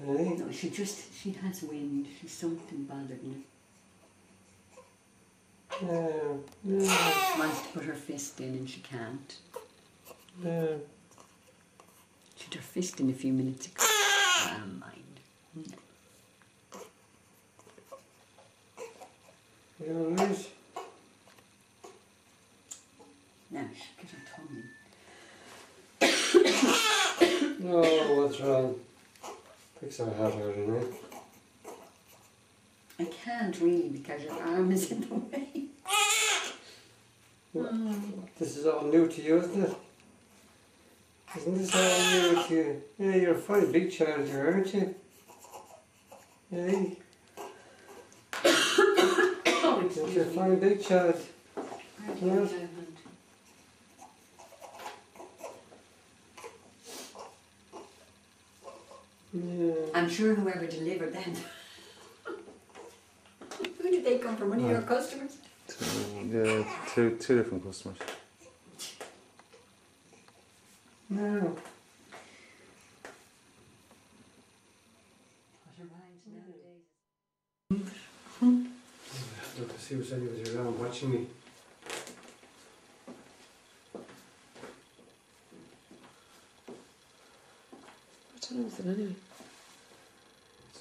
Eh? No, she just, she has wind. She's something bothered her. Yeah, yeah, She wants to put her fist in and she can't. yeah. She put her fist in a few minutes ago. Ah, mind. No. You? Now she get her tongue in. No, what's wrong? Fix our hat out, you know. I can't really because your arm is in the way. This is all new to you, isn't it? Isn't this all new to you? Yeah, you're a fine big child here, aren't you? Hey, you're a fine big child. Yeah. I'm sure whoever delivered them. Who did they come from? One of your customers? Two, yeah, two, two different customers. No. Look to see if anybody's around watching me. What time is it anyway?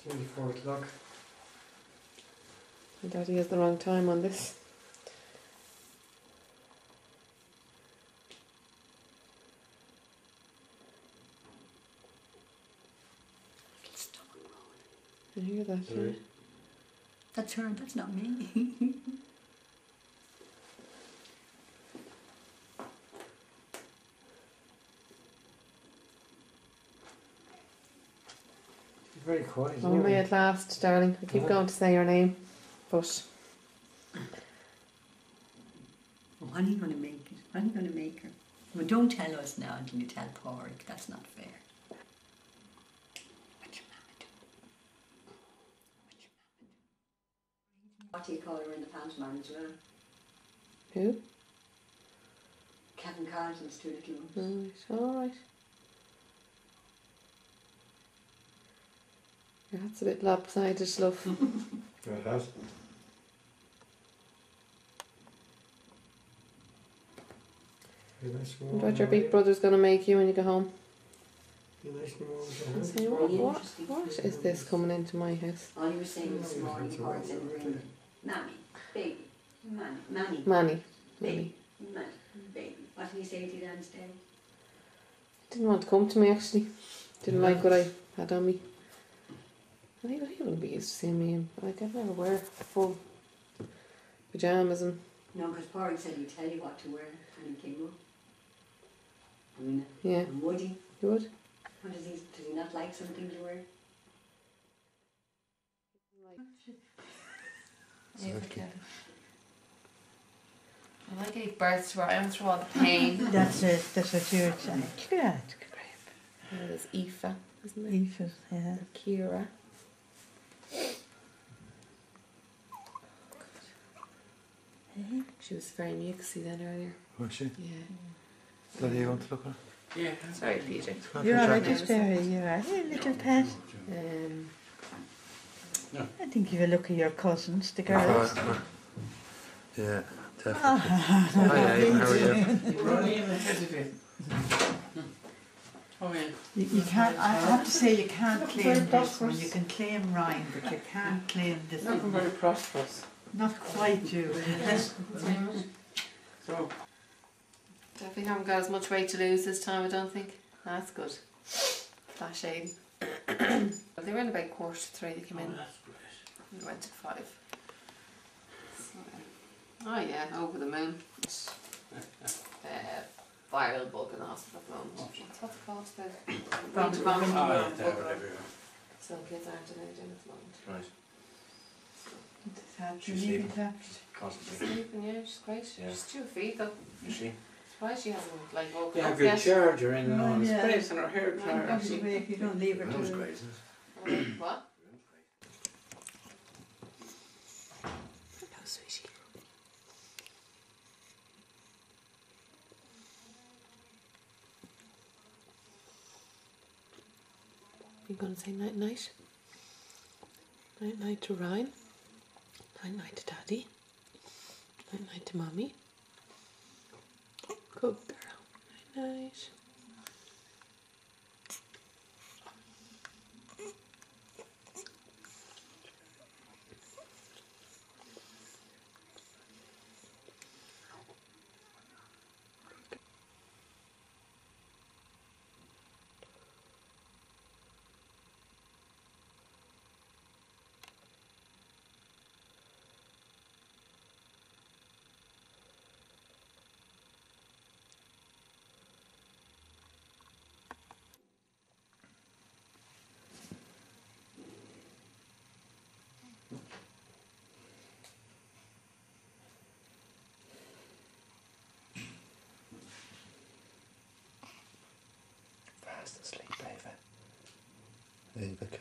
It's nearly four o'clock. My daddy has the wrong time on this. I hear that. Yeah. Sorry. That's her, that's not me. very quiet. On my anyway. at last, darling. I keep Uh-huh. going to say your name, but When are you going to make it? When are you going to make her? Well, don't tell us now until you tell Paraic. That's not fair. What's your mama do? What's your mama do? What do you call her in the pantomime as well? who? Kevin Carlton's two little ones. Right, all right. Yeah, that's a bit lopsided, love. Right, that. Be nice what your big brother's gonna make you when you go home? Nice and warm, I yeah? say, what, what, what is this coming into my house? Oh, all you was saying this morning, Paraic said, ring. Mammy, baby, Manny, Manny, Manny. baby, Manny. Manny, baby. What did he say to you downstairs? Didn't want to come to me actually. Didn't like what I had on me. And he, he wouldn't be used to seeing me in. Like, I'd never wear full pyjamas and. No, because Paraic said he'd tell you what to wear when he came up. I mean, Yeah, would he? you would? What does he, does he not like something to wear? Exactly. When I gave birth to her, I went through all the pain. That's it, that's what you're saying. Good, And There's Aoife, isn't there? great. Aoife, yeah. Kira. She was very mucusy then earlier. Was she? Yeah. Bloody you want to look at her? Yeah. Sorry, PJ. You're alright, just Barry, you're alright. Hey, little pet. Um, no. I think you've a look at your cousins, the girls. Yeah, definitely. Hi, Aidan, how are you? Oh, yeah. You, you can't, I have to say you can't claim this one. You can claim Ryan, but you can't claim this Nothing one. very prosperous. Not quite you. So, definitely haven't got as much weight to lose this time, I don't think. That's good. Flash Aiden. they were in about quarter to three, they came oh, in. that's great. We went to five. So, oh yeah, over the moon. uh, viral bug in the hospital at the moment. What's the Oh, vom- yeah, they're everywhere. Some kids aren't allowed in at the moment. Right. It's hard to She's leave sleeping. it. Constantly. Sleeping, yeah, she's great. Yeah. She's two feet though. You see? Surprised she hasn't like woken You up have your yet. charger in and all the yeah. space and her hair Don't dryer. be awake, you don't leave it That was to great, isn't it? What? Hello, sweetie. You gonna say night night? Night night to Ryan. Night night Daddy. Night night to Mommy. Good girl. Night night. Asleep, Ava. Ava Kelly. Video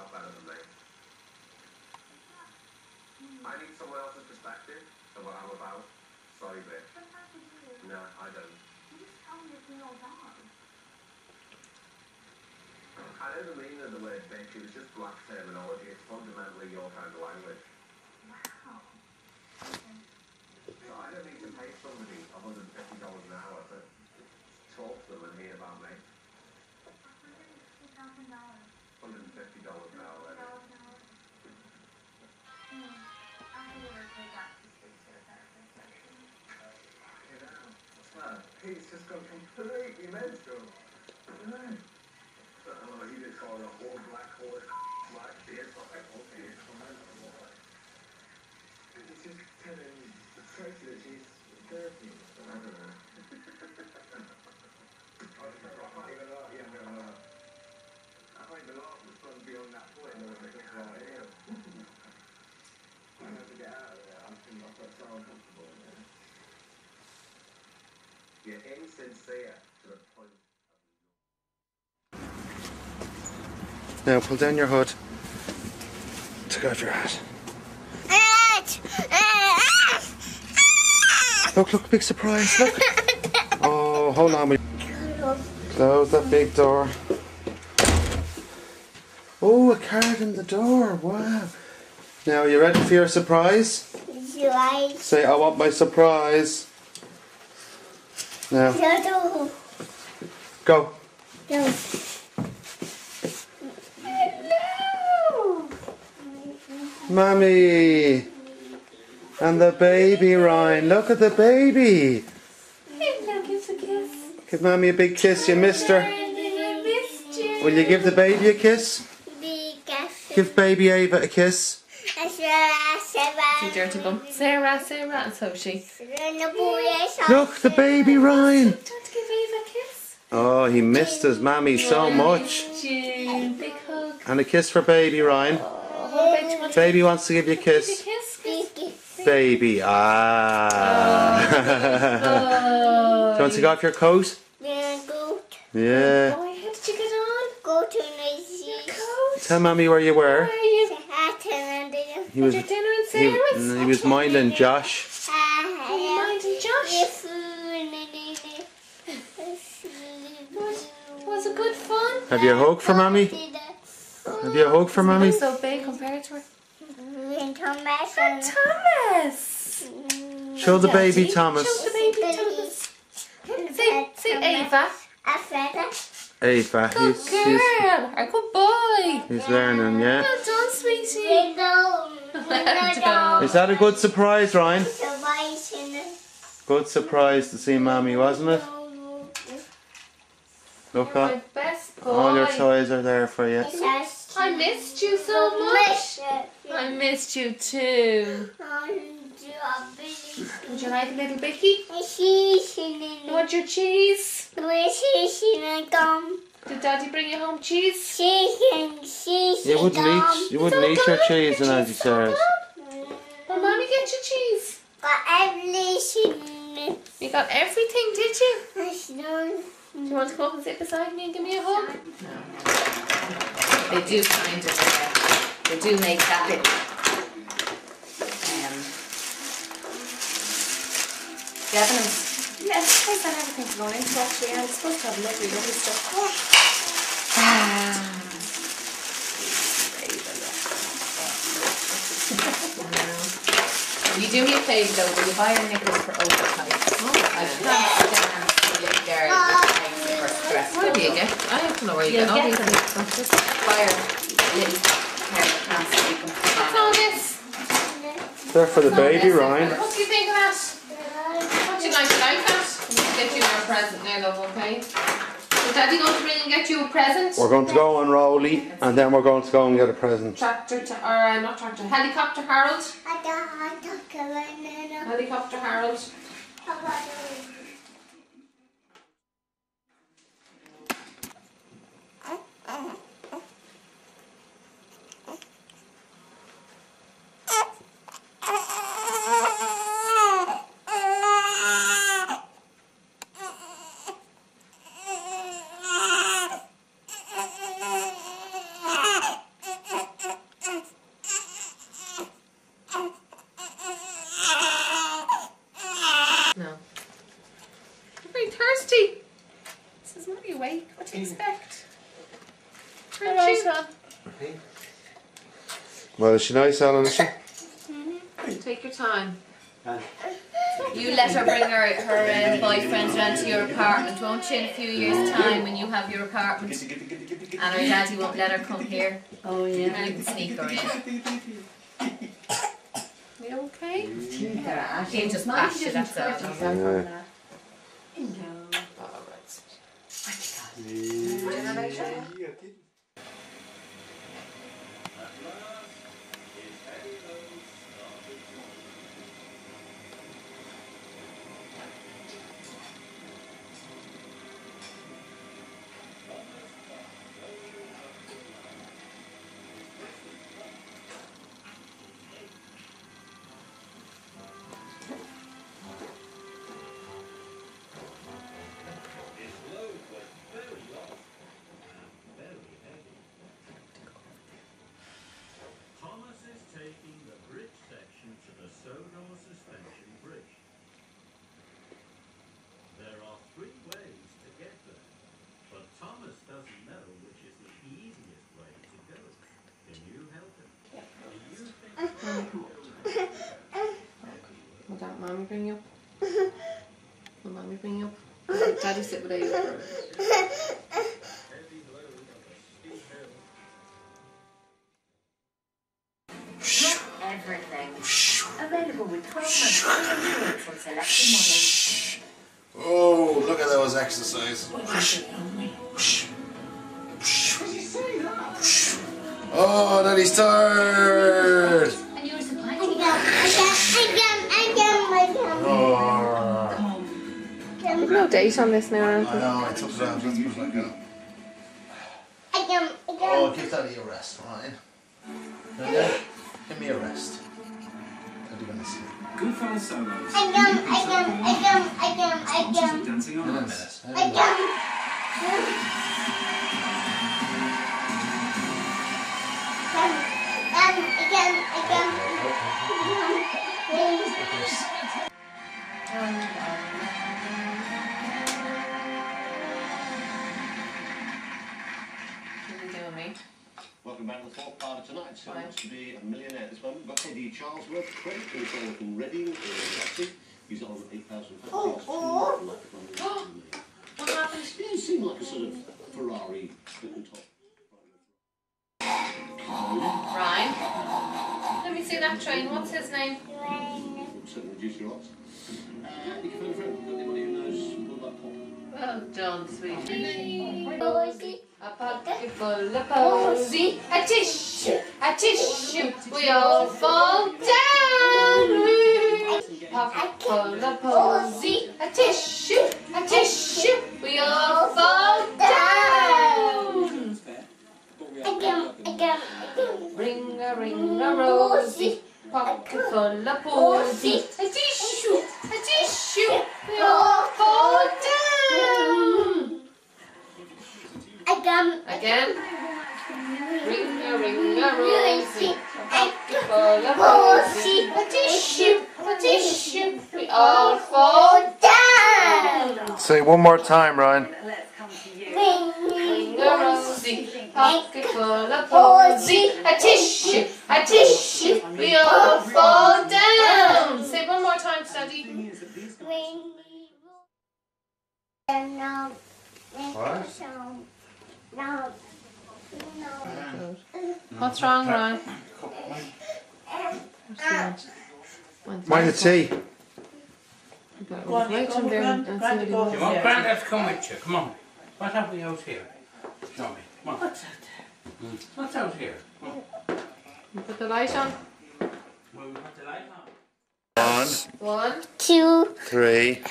me I'm about better than me. I need someone else's perspective of what I'm about. Sorry, bitch. No, I don't. I don't mean it the word bitch, it was just black terminology. It's fundamentally your kind of language. Wow. So I don't need to pay somebody $150 an hour gone completely mental. So, oh, you just call it a whole black horse, black like, okay, it's commendable. He's just telling the truth that she's dirty. I don't know. I can't even laugh, yeah, I'm gonna laugh. I can't even laugh, it's gone beyond that point, and it's just right here. I have to get out of there, I'm feeling I feel so uncomfortable in there. You're insincere to the point. Now pull down your hood. Take off your hat. Look, look, big surprise, look. Oh, hold on. we- Close that big door. Oh, a card in the door. Wow. Now, you ready for your surprise? Right. Say, I want my surprise. Hello. go. Hello. Mummy. And the baby, Ryan. Look at the baby. Hello, kiss a kiss. Give Mummy a big kiss, you missed you. Will you give the baby a kiss? Kiss. Give baby Ava a kiss. You dirty bum. Sarah, Sarah, and so she. Look, the baby, Ryan. To give Eva a kiss. Oh, he missed his mammy so much. June, big hug. And a kiss for baby, Ryan. Oh, I bet you want to Baby wants to give you a give you a kiss. Baby, ah. Do you want to go off your coat? Yeah. Boy, how did you get on? Go to Macy's. Coat. Tell mommy where you were. Where are you? Say hi to London. He was Your dinner and he, Sarah's? he was minding Josh. Are you minding Josh? Was it good fun? Have you a hug for mommy? Have you a hug for mommy? I'm so big compared to her. And Thomas And and Thomas. Show the baby Thomas. Show Thomas. the baby Thomas. Say, say Ava. a feather. Ava, Good he's, girl. he's, Or good boy. he's learning, yeah. Well done, sweetie. Window. Window. Is that a good surprise, Ryan? Device in the Good surprise to see mommy, wasn't it? Look up. my best boy. All your toys are there for you. I missed you so much. I missed you too. Would you like a little bicky? You want your cheese? Did Daddy bring you home cheese? cheese cheese You wouldn't eat, you wouldn't eat your cheese in Auntie Sarah's. Well, Mommy, get your cheese. Got everything. You got everything, did you? Do you want to come up and sit beside me and give me a hug? They do kind of, uh, they do make that little, um, Debenhams. Yes, I sent everything to going into actually, and it's supposed to have lovely, lovely stuff. Ah. You do me a favour though, will you buy your knickers for overtight? I can't stand the little girl that makes it for. Where do you get? I have to know where you You'll get all get these them. things. Just buy her little pair of pants that you can put What's all this? They're for the baby, Ryan. What do you think of that? What do you like? You like that? I'm going to get you a present now, love, okay? Is Daddy going to bring and get you a present? We're going to go on Rowley and then we're going to go and get a present. Tractor, to, or uh, not tractor, helicopter Harold. Helicopter Harold. No. You're very thirsty. This is Mary awake. What do you expect? Aren't you? Well, is she nice, Alan? Is she? Take your time. You let her bring her, her uh, boyfriend round to your apartment, won't you, in a few years' time when you have your apartment? And her daddy won't let her come here. Oh And yeah. you can sneak her in. You okay? He'll just bash you, that's all. Mommy bring you up? Will mommy bring you up? Daddy sit with you. Everything. Available with 12 months free insurance models. Oh, look at those exercises. Oh, Daddy's tired. Date on this now, I Anthony. know, I took it out. Let's put it back. I got, I Oh, give Daddy a rest, Ryan. Daddy, give me a rest. Daddy gonna sleep. Goodfellas solos. I got, I got, I got, I got, I got, Dancing In on a Ice. minute. I got. What tonight. Who Right. wants to be a millionaire at this moment? We've Eddie Charlesworth, credit controller from Reading, in Rugby. He's on 8,000 Oh, oh. What happened? Yeah, he seemed like a sort of Ferrari little top. Ryan. Let me see that train. What's his name? Would certainly reduce your odds. Uh, you can phone a friend. Got anybody who knows more about pop? Well done, sweetie. A pocket full of posy, a tissue, a tissue. We all fall down. Pocket full of posy, a tissue. Time, Ryan. Ring, Ring a rosy, pocket full of posy, a tissue, a tissue. We all fall down. Say one more time, Steady. ring. And now, What? so, now, no. What's wrong, Ryan? Mind the tea. Go on, Right from there and see what he wants. You want Grandad to come with you? Come on. What have we out here? Show me. Come on. What's that? Hmm. What's out here? Come on. Put the light on. Well, we put the light on. One, One, Two, three,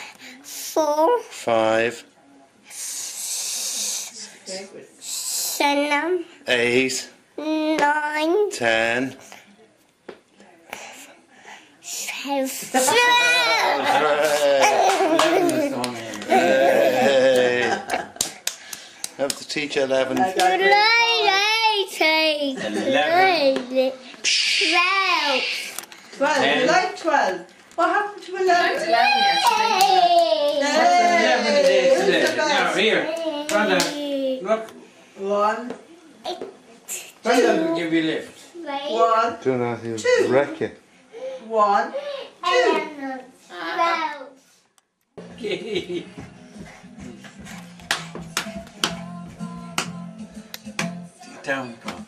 four, five, seven, eight, nine, ten. Seven. Hey. Have to teach eleven. Twelve. Twelve, you like twelve. What happened to eleven? eleven yesterday. Eleven today. Now, here. Grandad, look. One, Grandad will give you a lift. one, Do that, Two. wreck you. One, Down, come on.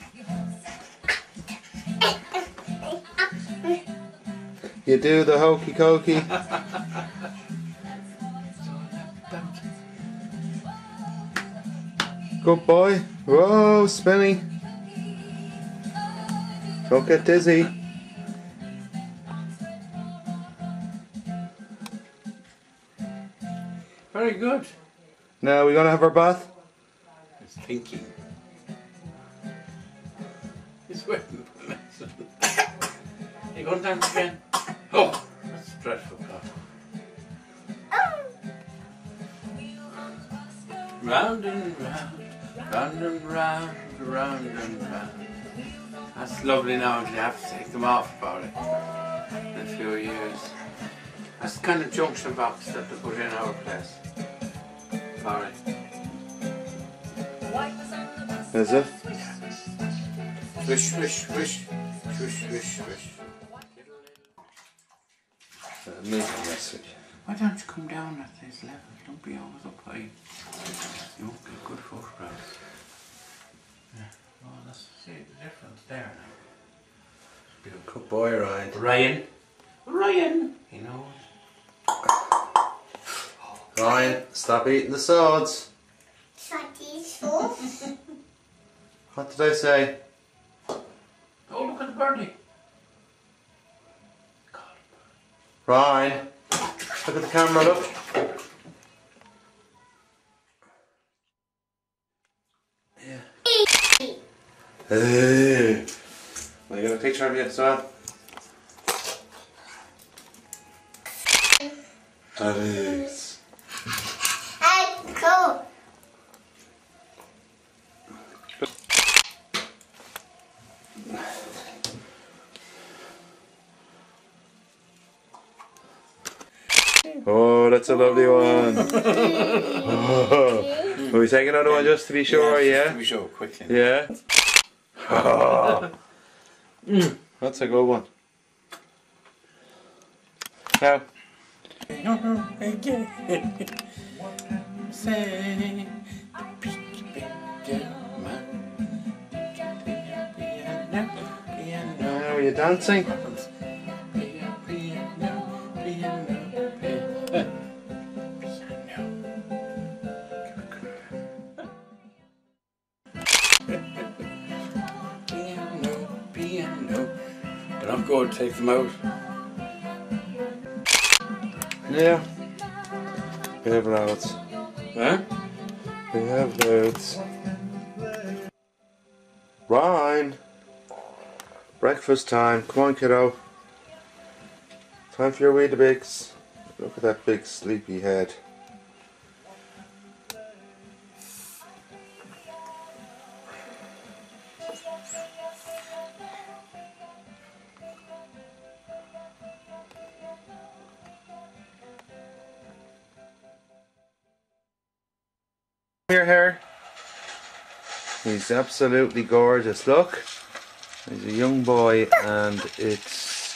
You do the hokey cokey. Good boy. Whoa, spinning. Don't get dizzy. Very good. Now we're gonna have our bath. It's thinking. It's waiting for the next. You going to dance again? Oh, that's dreadful. Round and round, round and round, round and round. That's lovely now, you have to take them off about it in a few years. That's the kind of junction box that they put in our place. Sorry. Is it? Swish, swish, swish, swish, swish, swish. Music message. Why don't you come down at this level? Don't be always up high. You won't get good photographs. Yeah. Well, let's see the difference there now. Good boy, Ryan. Ryan. Ryan. He knows. Ryan, stop eating the sods. What did I say? Oh, look at the birdie. Ryan, look at the camera, look. Yeah. Hey. I got a picture of you as well. That is. Go. Oh, that's a lovely one. Oh. Will we take another one just to be sure, yeah? To be sure, quickly. Yeah? Oh. Mm, that's a good one. Now, Say, now are you dancing? Take them out. Yeah. We have loads. Huh? We have loads. Ryan! Breakfast time. Come on, kiddo. Time for your wee Weetabix. Look at that big sleepy head. Your hair. He's absolutely gorgeous. Look. He's a young boy and it's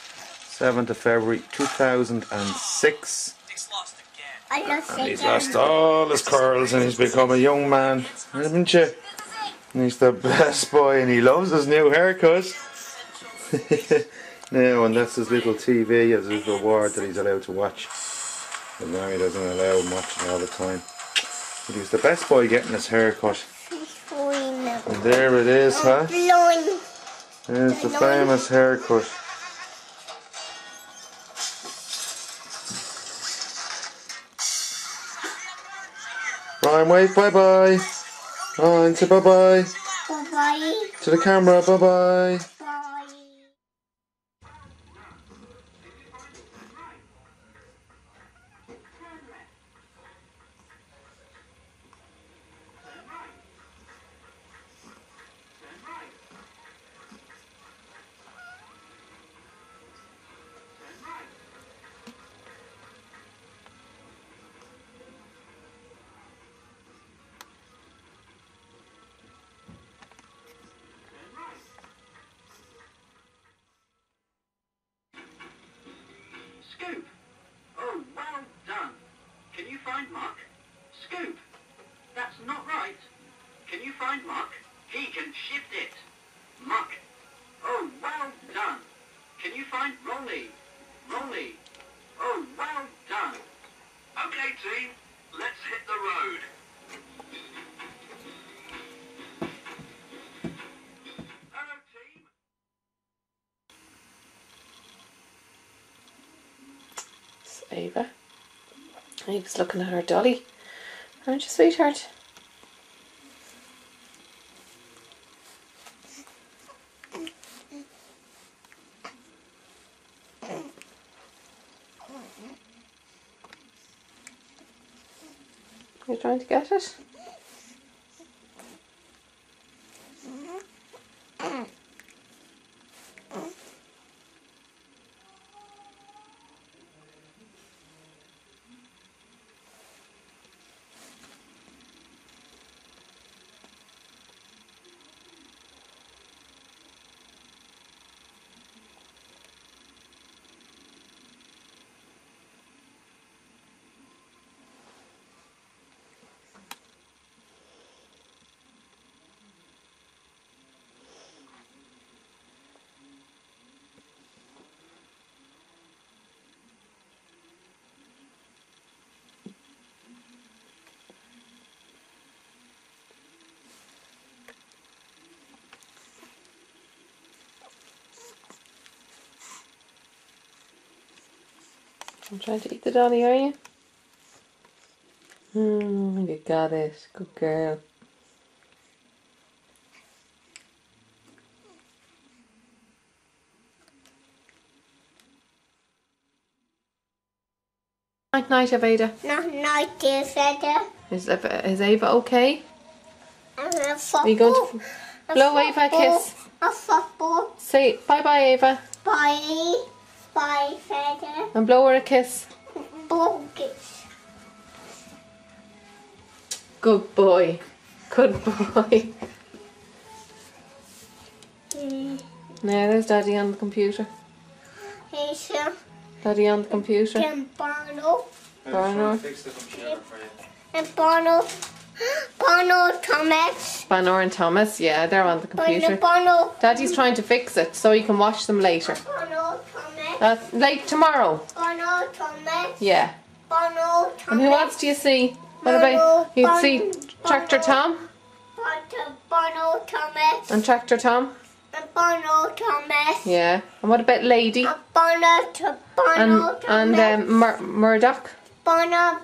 7th of February 2006. I lost And he's lost all his curls and he's become a young man, haven't you? And he's the best boy and he loves his new haircut. now, and that's his little TV, as his little ward that he's allowed to watch. But now he doesn't allow him watching all the time. But he was the best boy getting his haircut. And there it is, huh? There's the famous haircut. Ryan, wave bye bye. Ryan, say bye bye. Bye-bye. To the camera, bye bye Scoop. Oh, well done. Can you find Muck? Scoop. That's not right. Can you find Muck? He can shift it. Muck. Oh, well done. Can you find Roley? Roley. Oh, well done. Okay, team. Let's hit the road. Hello, team. It's Ava. Ava's looking at her dolly. Aren't you, sweetheart? You're trying to get it? I'm trying to eat the dolly, are you? Hmm, you got it. Good girl. Night night, Aveda. Night, dear feather. Is, Ava- is Ava okay? Are you going to blow Ava a kiss? A football. Say bye bye, Ava, Bye. Bye, feather. and blow her a kiss. Bogus. Good boy. Good boy. Mm. Now there's Daddy on the computer. He's a Daddy on the computer. And Bono. Barnor. Fix the computer for you. And Bono. Bono Thomas. Banor and Thomas, yeah, they're on the computer. Bono. Daddy's trying to fix it so he can watch them later. Bono Thomas. Uh, like tomorrow. Bono Thomas. Yeah. Bono And who else do you see? What about you see Tractor Tom Bono, Bono Thomas. and Tractor Tom? And Bono Thomas. Yeah. And what about Lady Bono to Bono and Thomas. and um, Mur- Murdoch? Bono.